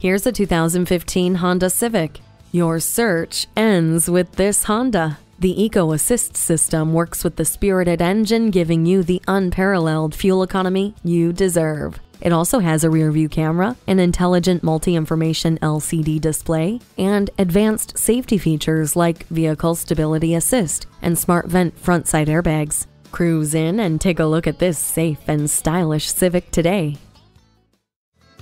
Here's a 2015 Honda Civic. Your search ends with this Honda. The Eco Assist system works with the spirited engine, giving you the unparalleled fuel economy you deserve. It also has a rear view camera, an intelligent multi information LCD display, and advanced safety features like Vehicle Stability Assist and Smart Vent front side airbags. Cruise in and take a look at this safe and stylish Civic today.